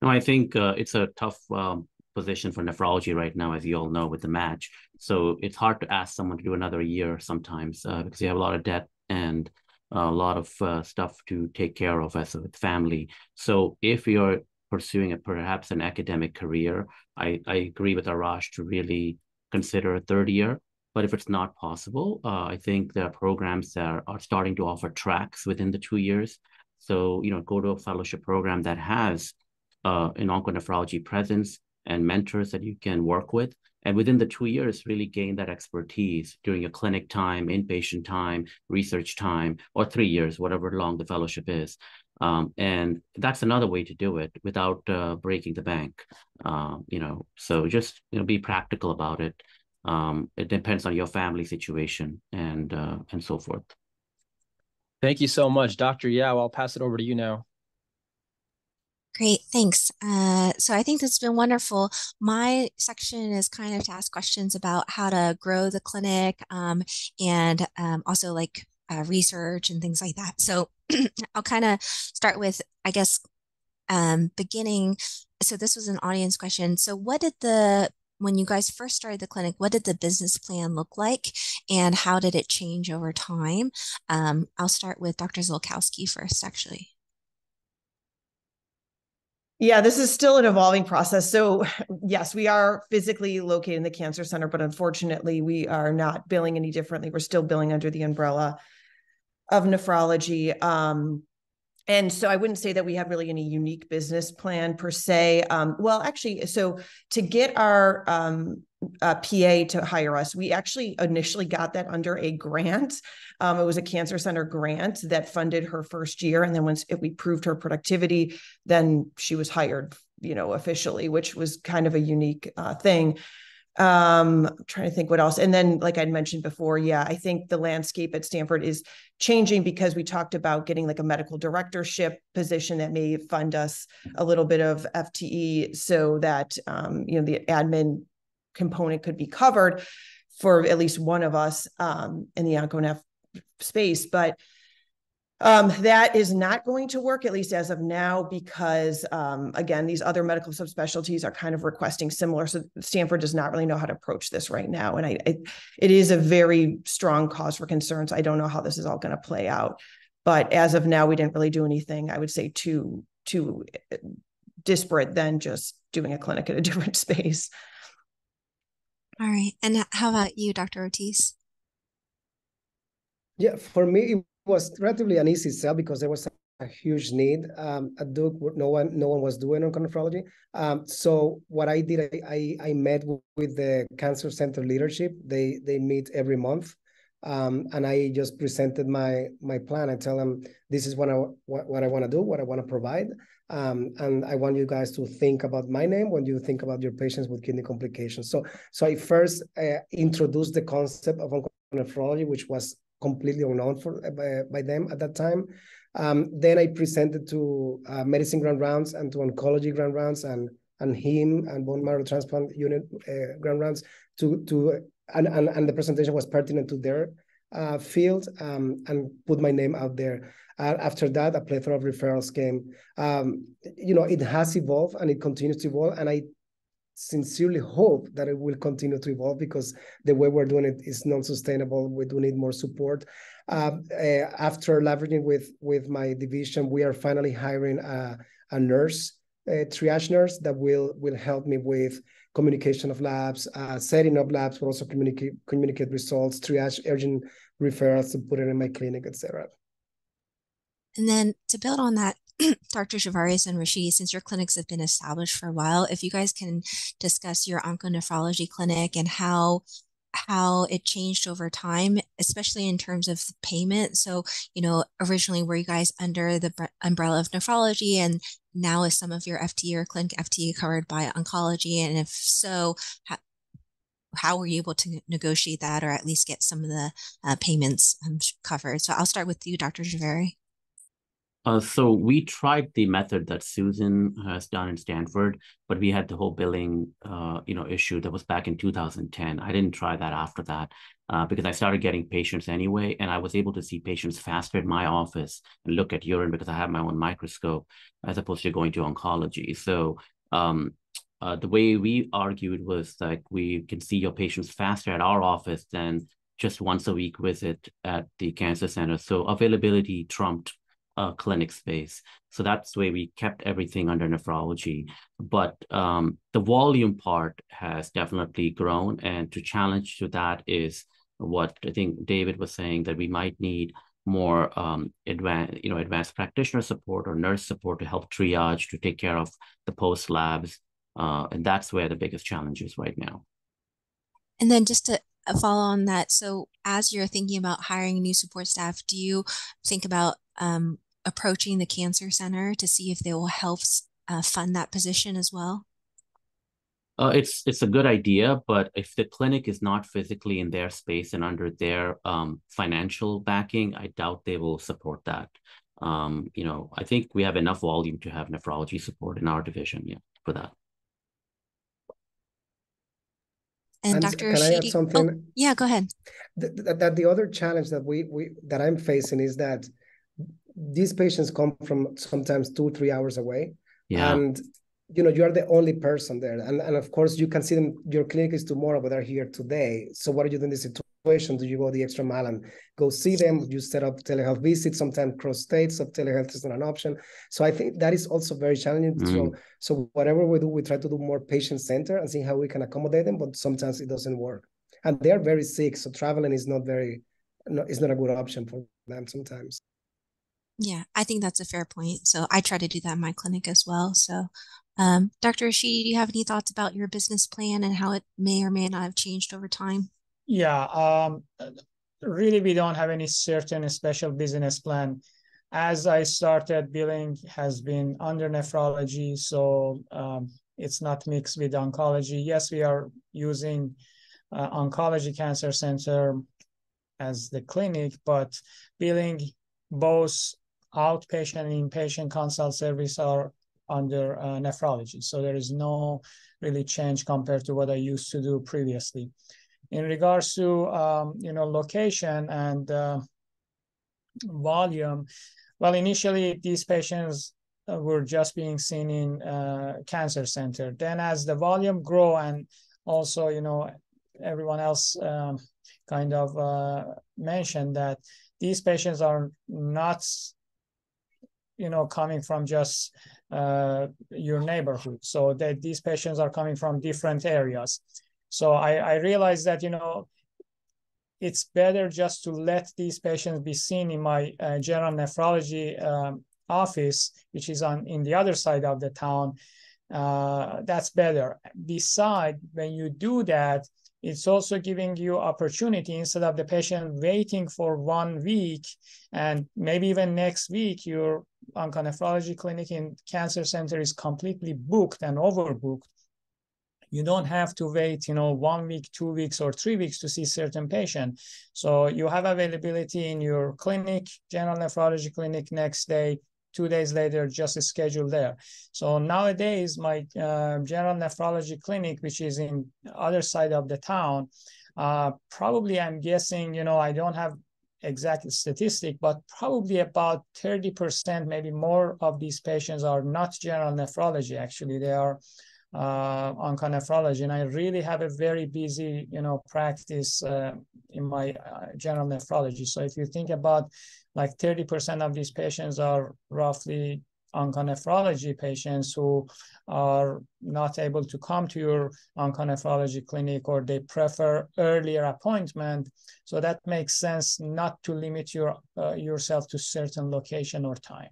[SPEAKER 2] No, I think uh, it's a tough um, position for nephrology right now, as you all know, with the match. So it's hard to ask someone to do another year sometimes uh, because you have a lot of debt and a lot of uh, stuff to take care of as a family. So if you're pursuing a perhaps an academic career, I, I agree with Arash to really consider a third year but if it's not possible, uh, I think there are programs that are, are starting to offer tracks within the two years. So, you know, go to a fellowship program that has uh, an onconephrology presence and mentors that you can work with. And within the two years, really gain that expertise during your clinic time, inpatient time, research time, or three years, whatever long the fellowship is. Um, and that's another way to do it without uh, breaking the bank. Uh, you know, so just you know, be practical about it um, it depends on your family situation and uh, and so forth.
[SPEAKER 6] Thank you so much, Dr. Yao. I'll pass it over to you now.
[SPEAKER 7] Great, thanks. Uh, so I think this has been wonderful. My section is kind of to ask questions about how to grow the clinic um, and um, also like uh, research and things like that. So *clears throat* I'll kind of start with, I guess, um, beginning. So this was an audience question. So what did the when you guys first started the clinic, what did the business plan look like and how did it change over time? Um, I'll start with Dr. Ziolkowski first, actually.
[SPEAKER 3] Yeah, this is still an evolving process. So, *sighs* yes, we are physically located in the cancer center, but unfortunately, we are not billing any differently. We're still billing under the umbrella of nephrology. Um, and so I wouldn't say that we have really any unique business plan per se. Um, well, actually, so to get our um, uh, PA to hire us. We actually initially got that under a grant. Um, it was a cancer center grant that funded her first year, and then once we proved her productivity, then she was hired, you know, officially, which was kind of a unique uh, thing. Um, I'm trying to think what else. And then, like I'd mentioned before, yeah, I think the landscape at Stanford is changing because we talked about getting like a medical directorship position that may fund us a little bit of FTE so that um, you know the admin component could be covered for at least one of us um, in the OncoNeph space. But um, that is not going to work, at least as of now, because um, again, these other medical subspecialties are kind of requesting similar. So Stanford does not really know how to approach this right now, and I, I it is a very strong cause for concern. So I don't know how this is all going to play out. But as of now, we didn't really do anything. I would say too too uh, disparate than just doing a clinic at a *laughs* different space.
[SPEAKER 7] All right. And how about you, Dr. Ortiz?
[SPEAKER 4] Yeah, for me, it was relatively an easy sell because there was a huge need um, at Duke. No one, no one was doing on nephrology. Um, so what I did, I, I, I met with the cancer center leadership. They they meet every month, um, and I just presented my my plan. I tell them this is what I what, what I want to do, what I want to provide, um, and I want you guys to think about my name when you think about your patients with kidney complications. So, so I first uh, introduced the concept of nephrology, which was completely unknown for uh, by, by them at that time. Um, then I presented to uh, medicine grand rounds and to oncology grand rounds and and heme and bone marrow transplant unit uh, grand rounds to to and, and and the presentation was pertinent to their uh, field um, and put my name out there. Uh, after that, a plethora of referrals came. Um, you know, it has evolved and it continues to evolve. And I sincerely hope that it will continue to evolve because the way we're doing it is not sustainable. We do need more support. Uh, uh, after leveraging with with my division, we are finally hiring a, a nurse, a triage nurse that will will help me with communication of labs, uh, setting up labs, but also communicate communicate results, triage urgent referrals to put it in my clinic, etc.
[SPEAKER 7] And then to build on that, Dr. Javarius and Rashidi, since your clinics have been established for a while, if you guys can discuss your onconephrology clinic and how how it changed over time, especially in terms of payment. So, you know, originally were you guys under the umbrella of nephrology and now is some of your FTE or clinic FTE covered by oncology? And if so, how, how were you able to negotiate that or at least get some of the uh, payments um, covered? So I'll start with you, Dr. Jhaveri.
[SPEAKER 2] Uh, so we tried the method that Susan has done in Stanford, but we had the whole billing, uh, you know, issue that was back in 2010. I didn't try that after that uh, because I started getting patients anyway, and I was able to see patients faster in my office and look at urine because I have my own microscope as opposed to going to oncology. So um, uh, the way we argued was like we can see your patients faster at our office than just once a week visit at the cancer center. So availability trumped uh, clinic space. So that's the way we kept everything under nephrology. But um, the volume part has definitely grown. And to challenge to that is what I think David was saying that we might need more um, advanced, you know, advanced practitioner support or nurse support to help triage, to take care of the post labs. Uh, and that's where the biggest challenge is right now.
[SPEAKER 7] And then just to follow on that, so as you're thinking about hiring new support staff, do you think about um, approaching the cancer center to see if they will help uh, fund that position as well?
[SPEAKER 2] Uh, it's it's a good idea, but if the clinic is not physically in their space and under their um, financial backing, I doubt they will support that. um, you know, I think we have enough volume to have nephrology support in our division, yeah, for that.
[SPEAKER 7] And,
[SPEAKER 4] And
[SPEAKER 7] Dr.
[SPEAKER 4] can I add
[SPEAKER 7] Rashidi, oh,
[SPEAKER 4] something?
[SPEAKER 7] yeah, go ahead.
[SPEAKER 4] Th- th- that the other challenge that we we that I'm facing is that these patients come from sometimes two three hours away,
[SPEAKER 2] Yeah,
[SPEAKER 4] and you know you are the only person there, and and of course you can see them. Your clinic is tomorrow, but they're here today. So what do you do in this situation? Do you go the extra mile and go see them? You set up telehealth visits. Sometimes cross states, so telehealth is not an option. So I think that is also very challenging.
[SPEAKER 2] Mm.
[SPEAKER 4] So so whatever we do, we try to do more patient center and see how we can accommodate them, but sometimes it doesn't work. And they are very sick, so traveling is not very, no, is not a good option for them sometimes.
[SPEAKER 7] Yeah, I think that's a fair point. So I try to do that in my clinic as well. So, um, Dr. Rashidi, do you have any thoughts about your business plan and how it may or may not have changed over time?
[SPEAKER 5] Yeah, um, really, we don't have any certain special business plan. As I started, billing has been under nephrology, so um, it's not mixed with oncology. Yes, we are using uh, oncology cancer center as the clinic, but billing both outpatient and inpatient consult service are under uh, nephrology. So there is no really change compared to what I used to do previously. In regards to um, you know location and uh, volume, well, initially these patients uh, were just being seen in uh, cancer center. Then as the volume grow and also you know everyone else um, kind of uh, mentioned that these patients are not you know coming from just uh, your neighborhood. So that these patients are coming from different areas. So I, I realized that you know it's better just to let these patients be seen in my uh, general nephrology um, office which is on in the other side of the town. Uh, that's better. Beside when you do that it's also giving you opportunity instead of the patient waiting for one week and maybe even next week your onconephrology clinic in cancer center is completely booked and overbooked. You don't have to wait you know one week two weeks or three weeks to see certain patient. So you have availability in your clinic general nephrology clinic next day two days later just schedule there. So nowadays my uh, general nephrology clinic which is in other side of the town uh, probably i'm guessing you know i don't have exact statistic but probably about 30% maybe more of these patients are not general nephrology actually. They are uh, onconephrology. And i really have a very busy you know practice uh, in my uh, general nephrology. So if you think about like 30% of these patients are roughly onconephrology patients who are not able to come to your onconephrology clinic or they prefer earlier appointment. So that makes sense not to limit your uh, yourself to certain location or time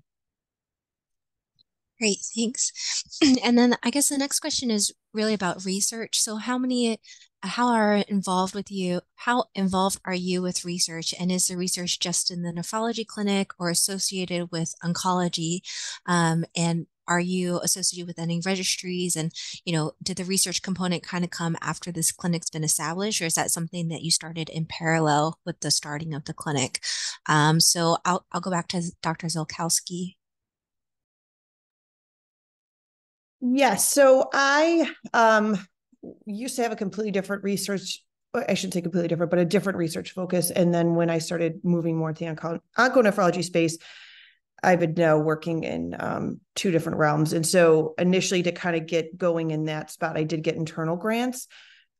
[SPEAKER 7] Great, thanks. *clears throat* And then I guess the next question is really about research. So how many, how are involved with you? How involved are you with research? And is the research just in the nephrology clinic or associated with oncology? Um, and are you associated with any registries? And, you know, did the research component kind of come after this clinic's been established, or is that something that you started in parallel with the starting of the clinic? Um, so I'll, I'll go back to Dr. Ziolkowski.
[SPEAKER 3] Yes. So I um used to have a completely different research. I shouldn't say completely different, but a different research focus. And then when I started moving more into the onco- onconephrology space, I've been now working in um, two different realms. And so initially to kind of get going in that spot, I did get internal grants.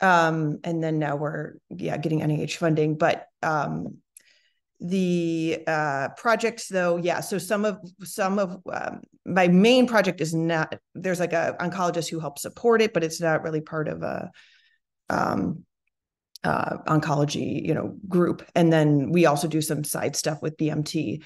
[SPEAKER 3] Um, and then now we're yeah getting NIH funding. But um, the uh, projects though yeah so some of some of um, my main project is not there's like a oncologist who helps support it but it's not really part of a um, uh, oncology you know group. And then we also do some side stuff with bmt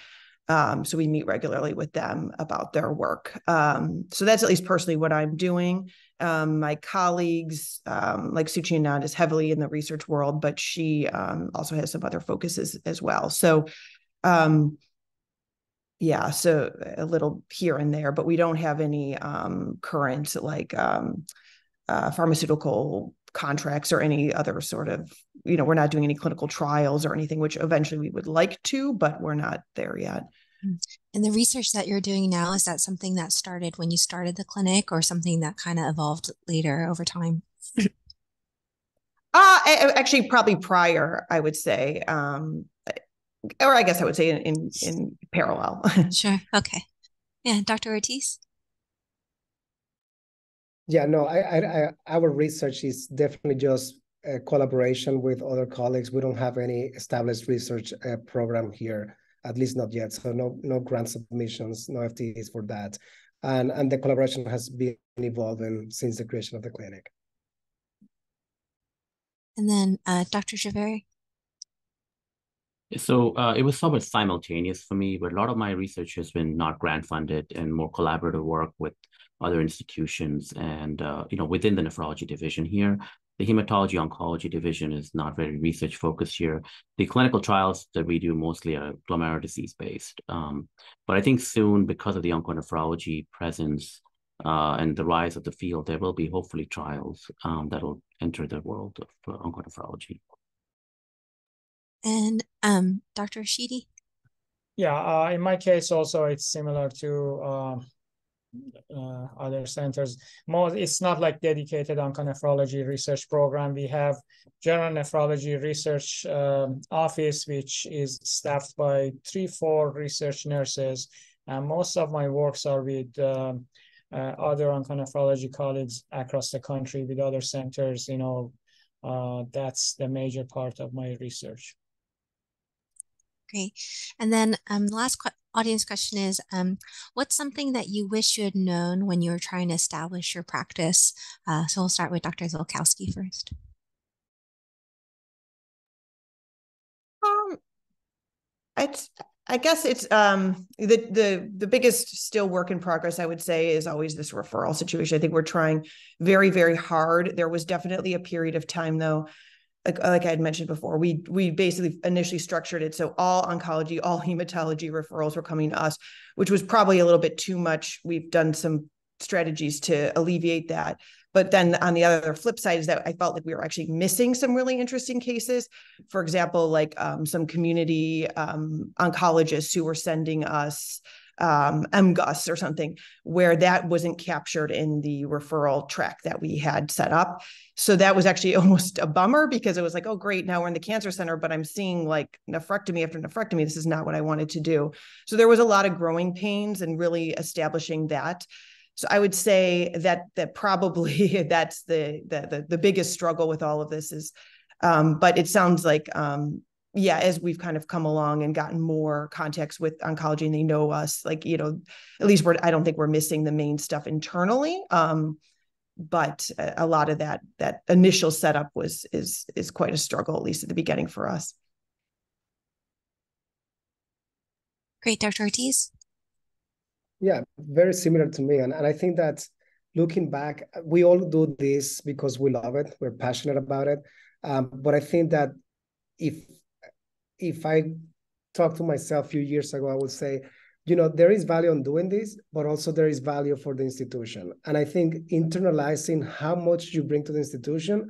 [SPEAKER 3] um, so we meet regularly with them about their work um, so that's at least personally what i'm doing um, my colleagues, um, like Shuchi Anand, is heavily in the research world, but she um, also has some other focuses as well. So, um, yeah, so a little here and there, but we don't have any current like uh, pharmaceutical contracts or any other sort of, you know, we're not doing any clinical trials or anything, which eventually we would like to, but we're not there yet.
[SPEAKER 7] And the research that you're doing now, is that something that started when you started the clinic or something that kind of evolved later over time?
[SPEAKER 3] uh, actually, probably prior, I would say. Um, or I guess I would say in, in, in parallel. *laughs*
[SPEAKER 7] sure. Okay. Yeah. Dr. Ortiz?
[SPEAKER 4] Yeah, no, I, I, I, our research is definitely just a collaboration with other colleagues. We don't have any established research uh, program here, at least not yet. So no, no grant submissions, no FTEs for that, and and the collaboration has been evolving since the creation of the clinic.
[SPEAKER 7] And then, uh, Dr. Jhaveri.
[SPEAKER 2] So uh, it was somewhat simultaneous for me, but a lot of my research has been not grant funded and more collaborative work with other institutions and uh, you know within the nephrology division here the hematology oncology division is not very research focused here. The clinical trials that we do mostly are glomerular disease based. Um, but I think soon, because of the onconephrology presence uh, and the rise of the field, there will be hopefully trials um, that will enter the world of uh, onconephrology.
[SPEAKER 7] And um, Dr. Sheedy?
[SPEAKER 5] Yeah, uh, in my case also, it's similar to um, uh, other centers. Most, it's not like dedicated onconephrology research program. We have general nephrology research um, office, which is staffed by three, four research nurses. And most of my works are with um, uh, other onconephrology colleagues across the country with other centers. You know, uh, that's the major part of my research.
[SPEAKER 7] Okay, And then um, the last audience question is um, what's something that you wish you had known when you were trying to establish your practice? Uh, so we'll start with Dr. Ziolkowski first.
[SPEAKER 3] Um, it's I guess it's um the the the biggest still work in progress I would say is always this referral situation. I think we're trying very very hard. There was definitely a period of time though like, like I had mentioned before, we we basically initially structured it so all oncology, all hematology referrals were coming to us, which was probably a little bit too much. We've done some strategies to alleviate that. But then on the other flip side is that I felt like we were actually missing some really interesting cases. For example, like um, some community um, oncologists who were sending us um, MGUS or something, where that wasn't captured in the referral track that we had set up. So that was actually *laughs* almost a bummer because it was like, oh, great, now we're in the cancer center, but I'm seeing like nephrectomy after nephrectomy. This is not what I wanted to do. So there was a lot of growing pains and really establishing that. So I would say that that probably *laughs* that's the the the, the biggest struggle with all of this is, um, but it sounds like um, yeah, as we've kind of come along and gotten more context with oncology and they know us, like, you know, at least we're, I don't think we're missing the main stuff internally. Um, but a lot of that, that initial setup was, is, is quite a struggle, at least at the beginning for us.
[SPEAKER 7] Great. Dr. Ortiz?
[SPEAKER 4] Yeah, very similar to me. And, and I think that looking back, we all do this because we love it. We're passionate about it. Um, but I think that if if I talk to myself a few years ago, I would say, you know, there is value on doing this, but also there is value for the institution. And I think internalizing how much you bring to the institution,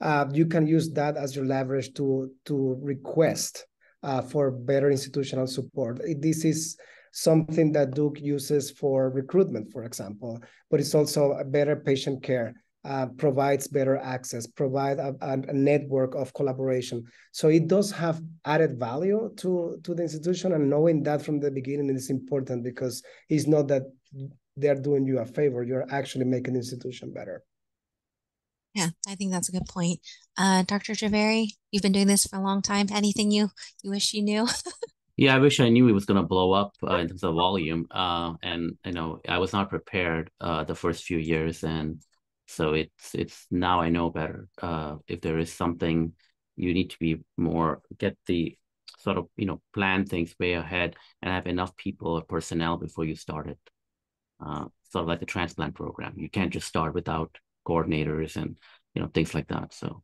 [SPEAKER 4] uh, you can use that as your leverage to to request uh, for better institutional support. This is something that Duke uses for recruitment, for example, but it's also a better patient care uh, provides better access, provide a, a, network of collaboration. So it does have added value to, to the institution and knowing that from the beginning is important because it's not that they're doing you a favor, you're actually making the institution better.
[SPEAKER 7] Yeah, I think that's a good point. Uh, Dr. Jhaveri, you've been doing this for a long time. Anything you, you wish you knew? *laughs*
[SPEAKER 2] Yeah, I wish I knew it was going to blow up uh, in terms of volume. Uh, and you know, I was not prepared uh, the first few years, and so it's it's now I know better. Uh, if there is something you need to be more get the sort of you know plan things way ahead and have enough people or personnel before you start it. Uh, sort of like the transplant program. You can't just start without coordinators and you know things like that. So.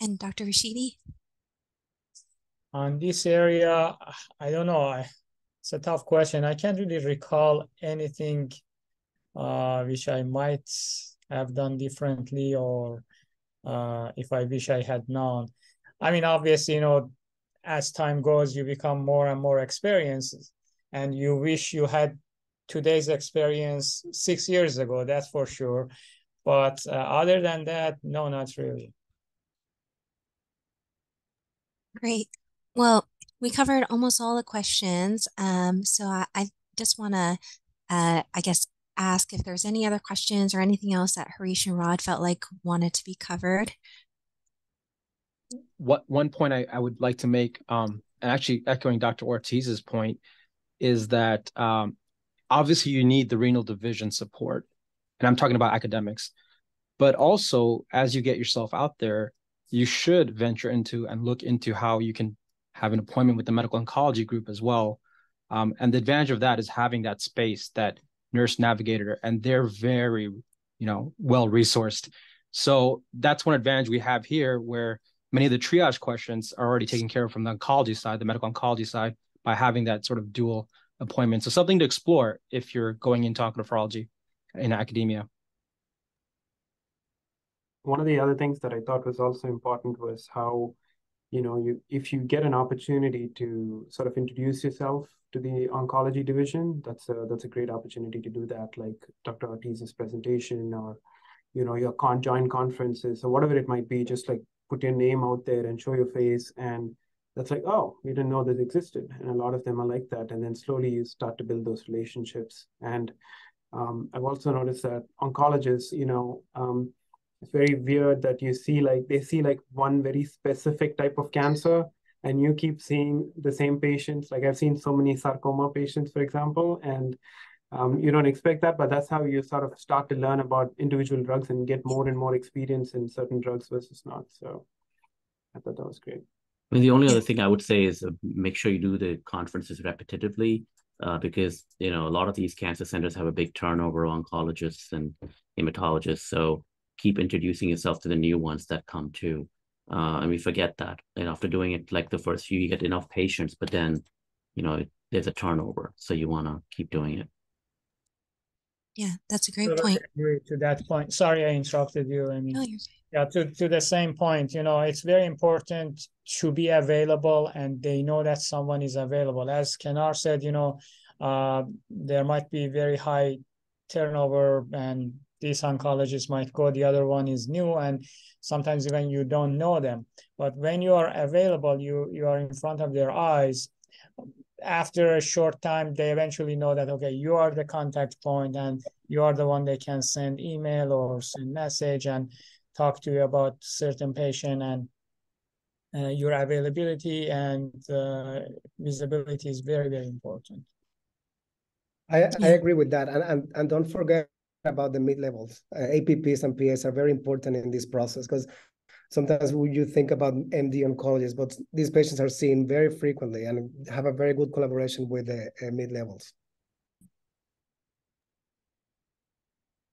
[SPEAKER 7] And Dr. Rashidi?
[SPEAKER 5] On this area, I don't know. I, it's a tough question. I can't really recall anything uh, which I might have done differently or uh, if I wish I had known. I mean, obviously, you know, as time goes, you become more and more experienced, and you wish you had today's experience six years ago. That's for sure. But uh, other than that, no, not really.
[SPEAKER 7] Great. Well, we covered almost all the questions. Um, so I, I just want to, uh, I guess, ask if there's any other questions or anything else that Harish and Rod felt like wanted to be covered.
[SPEAKER 6] What one point I, I would like to make, um, and actually echoing Dr. Ortiz's point, is that um, obviously you need the renal division support, and I'm talking about academics, but also as you get yourself out there, you should venture into and look into how you can have an appointment with the medical oncology group as well. Um, and the advantage of that is having that space, that nurse navigator, and they're very, you know, well resourced. So that's one advantage we have here, where many of the triage questions are already taken care of from the oncology side, the medical oncology side, by having that sort of dual appointment. So something to explore if you're going into onconephrology in academia.
[SPEAKER 1] One of the other things that I thought was also important was how you know, you if you get an opportunity to sort of introduce yourself to the oncology division, that's a that's a great opportunity to do that, like Dr. Ortiz's presentation or, you know, your con joint conferences or whatever it might be, just like put your name out there and show your face. And that's like, oh, we didn't know this existed. And a lot of them are like that. And then slowly you start to build those relationships. And um, I've also noticed that oncologists, you know, um, it's very weird that you see like they see like one very specific type of cancer and you keep seeing the same patients. Like i've seen so many sarcoma patients for example and um, you don't expect that but that's how you sort of start to learn about individual drugs and get more and more experience in certain drugs versus not. So i thought that was great.
[SPEAKER 2] I mean, the only other thing I would say is uh, make sure you do the conferences repetitively uh, because you know a lot of these cancer centers have a big turnover of oncologists and hematologists. So keep introducing yourself to the new ones that come too. Uh, and we forget that. And after doing it like the first few, you get enough patience, but then, you know, there's a turnover. So you want to keep doing it.
[SPEAKER 7] Yeah, that's a great point.
[SPEAKER 5] To that point, sorry I interrupted you. I mean, no, yeah, to, to the same point, you know, it's very important to be available and they know that someone is available. As Kenar said, you know, uh, there might be very high turnover and this oncologist might go, the other one is new, and sometimes even you don't know them. But when you are available, you you are in front of their eyes. After a short time, they eventually know that okay, you are the contact point, and you are the one they can send email or send message and talk to you about certain patient and uh, your availability and uh, visibility is very very important.
[SPEAKER 4] I, I agree with that, and, and and don't forget about the mid levels. Uh, APPs and PAs are very important in this process because sometimes when you think about MD oncologists, but these patients are seen very frequently and have a very good collaboration with the uh, mid levels.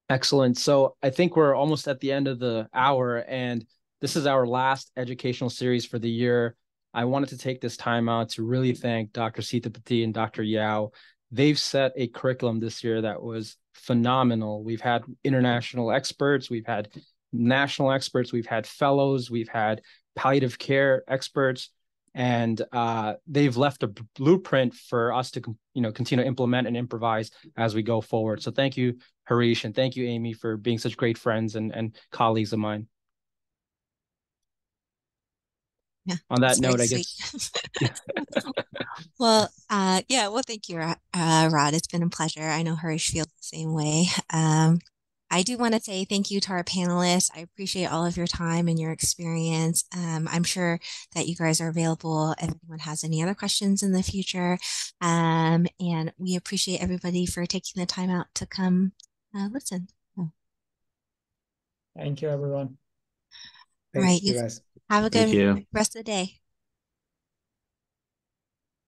[SPEAKER 6] Excellent. So I think we're almost at the end of the hour, and this is our last educational series for the year. I wanted to take this time out to really thank Dr. Sitapati and Dr. Yao. They've set a curriculum this year that was phenomenal. We've had international experts, we've had national experts, we've had fellows, we've had palliative care experts, and uh, they've left a blueprint for us to you know continue to implement and improvise as we go forward. So thank you, Harish, and thank you, Amy, for being such great friends and and colleagues of mine.
[SPEAKER 7] Yeah.
[SPEAKER 6] On that note, I guess. *laughs*
[SPEAKER 7] well, uh, yeah. Well, thank you, uh, Rod. It's been a pleasure. I know Harish feels the same way. Um, I do want to say thank you to our panelists. I appreciate all of your time and your experience. Um, I'm sure that you guys are available if anyone has any other questions in the future. Um, and we appreciate everybody for taking the time out to come uh, listen.
[SPEAKER 5] Thank you, everyone.
[SPEAKER 7] Thanks, right. You guys. Have a good rest of the day.